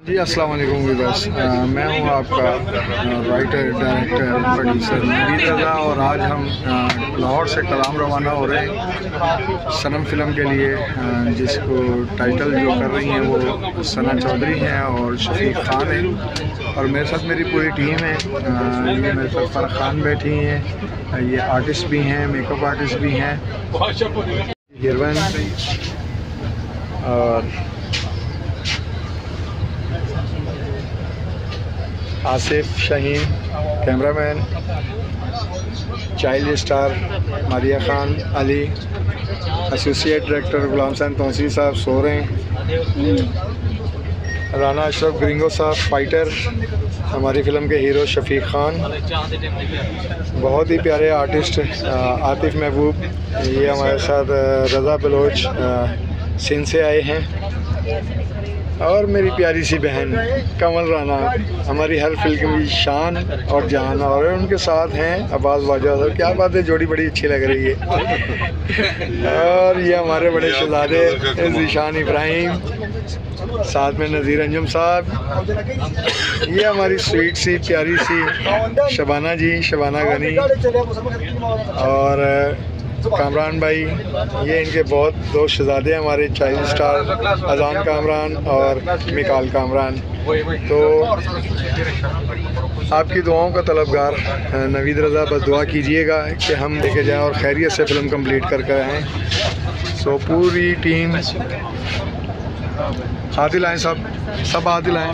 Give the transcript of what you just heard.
जी अस्सलाम वालेकुम मैं हूँ आपका writer director producer Naveed Raza और आज हम लाहौर से कलाम रवाना हो रहे हैं सनम फ़िल्म के लिए जिसको टाइटल जो कर रही हैं वो सना चौधरी हैं और शफीक खान हैं। और मेरे साथ मेरी पूरी टीम है। ये मेरे साथ फ़रख खान बैठी हैं ये आर्टिस्ट भी हैं मेकअप आर्टिस्ट भी हैं। हीरोइन और Asif Shaheen, cameraman, child star Maria Khan, Ali associate director Ghulam Sain Tausi Sahab सो रहे हैं। राना अशरफ ग्रिंगो साहब फाइटर हमारी फ़िल्म के हीरो शफीक खान। बहुत ही प्यारे आर्टिस्ट आतिफ महबूब, ये हमारे साथ रज़ा बलोच सिंध से आए हैं। और मेरी प्यारी सी बहन, कमल राना हमारी हर फ़िल्म की शान और जान और उनके साथ हैं अब्बास बाजा साहब क्या बात है, जोड़ी बड़ी अच्छी लग रही है। और ये हमारे बड़े शहजादे, जीशान इब्राहिम, साथ में नज़ीर अंजुम साहब। ये हमारी स्वीट सी, प्यारी सी शबाना जी, शबाना गनी। और कामरान भाई, ये इनके बहुत दो शहजादे हैं हमारे चाइल्ड स्टार, अजान कामरान और मिकाल कामरान। तो आपकी दुआओं का तलबगार नवीद रज़ा, बस दुआ कीजिएगा कि हम लेके जाएँ और खैरियत से फ़िल्म कंप्लीट करके आएँ। सो पूरी टीम आदिल आएँ सब सब आदिल आएँ